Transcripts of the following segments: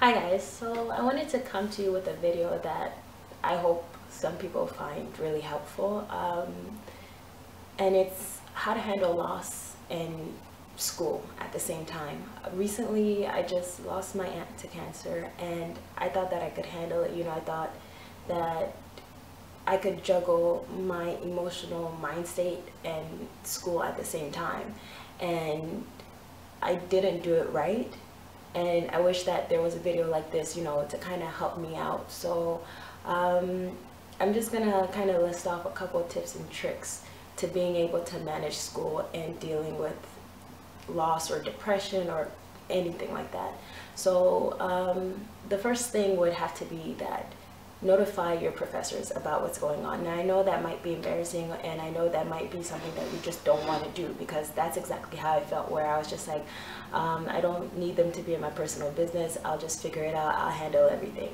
Hi guys, so I wanted to come to you with a video that I hope some people find really helpful. Um, and it's how to handle loss in school at the same time. Recently, I just lost my aunt to cancer and I thought that I could handle it. You know, I thought that I could juggle my emotional mind state and school at the same time. And I didn't do it right and I wish that there was a video like this, you know, to kind of help me out. So um, I'm just gonna kind of list off a couple of tips and tricks to being able to manage school and dealing with loss or depression or anything like that. So um, the first thing would have to be that notify your professors about what's going on. Now I know that might be embarrassing and I know that might be something that you just don't want to do because that's exactly how I felt where I was just like, um, I don't need them to be in my personal business. I'll just figure it out. I'll handle everything.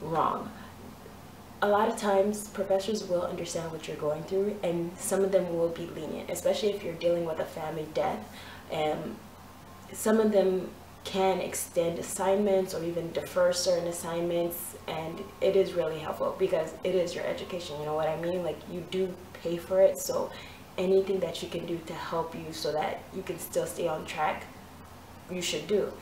Wrong. A lot of times professors will understand what you're going through and some of them will be lenient, especially if you're dealing with a family death. And some of them can extend assignments or even defer certain assignments and it is really helpful because it is your education you know what i mean? Like you do pay for it so anything that you can do to help you so that you can still stay on track you should do.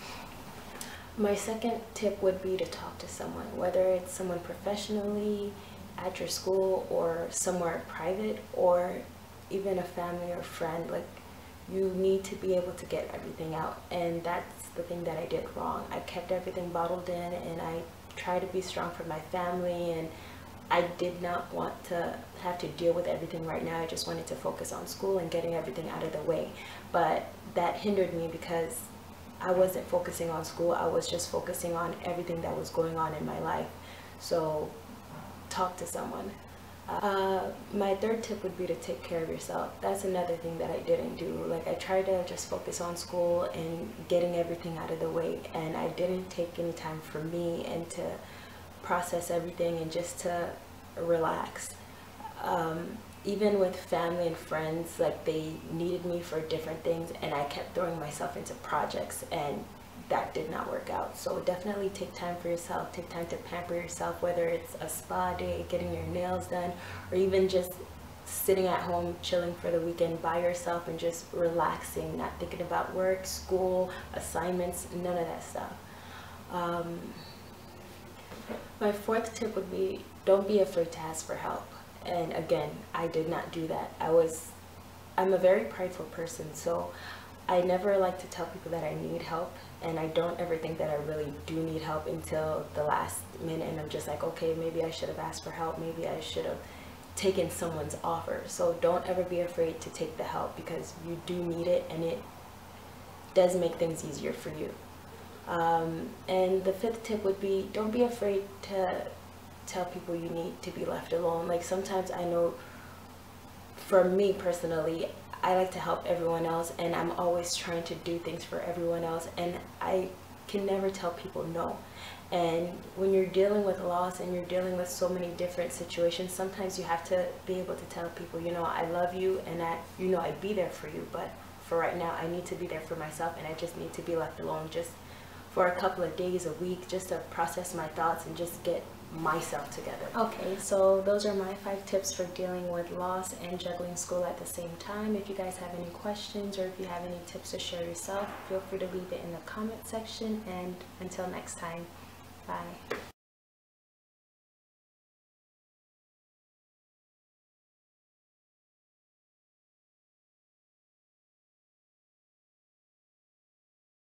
My second tip would be to talk to someone whether it's someone professionally at your school or somewhere private or even a family or friend like you need to be able to get everything out and that's the thing that I did wrong. I kept everything bottled in and I tried to be strong for my family and I did not want to have to deal with everything right now. I just wanted to focus on school and getting everything out of the way. But that hindered me because I wasn't focusing on school. I was just focusing on everything that was going on in my life. So talk to someone. Uh, my third tip would be to take care of yourself. That's another thing that I didn't do. Like I tried to just focus on school and getting everything out of the way and I didn't take any time for me and to process everything and just to relax. Um, even with family and friends, like they needed me for different things and I kept throwing myself into projects and that did not work out. So definitely take time for yourself. Take time to pamper yourself, whether it's a spa day, getting your nails done, or even just sitting at home chilling for the weekend by yourself and just relaxing, not thinking about work, school, assignments, none of that stuff. Um, my fourth tip would be don't be afraid to ask for help. And again, I did not do that. I was, I'm a very prideful person, so I never like to tell people that I need help and I don't ever think that I really do need help until the last minute. And I'm just like okay maybe I should have asked for help. Maybe I should have taken someone's offer. So don't ever be afraid to take the help because you do need it and it does make things easier for you. Um, and the fifth tip would be don't be afraid to tell people you need to be left alone. Like sometimes I know for me personally I like to help everyone else and I'm always trying to do things for everyone else and I can never tell people no. And when you're dealing with loss and you're dealing with so many different situations, sometimes you have to be able to tell people, you know, I love you and I, you know, I'd be there for you, but for right now, I need to be there for myself and I just need to be left alone just for a couple of days, a week, just to process my thoughts and just get myself together. Okay, so those are my five tips for dealing with loss and juggling school at the same time. If you guys have any questions or if you have any tips to share yourself, feel free to leave it in the comment section. And until next time, bye.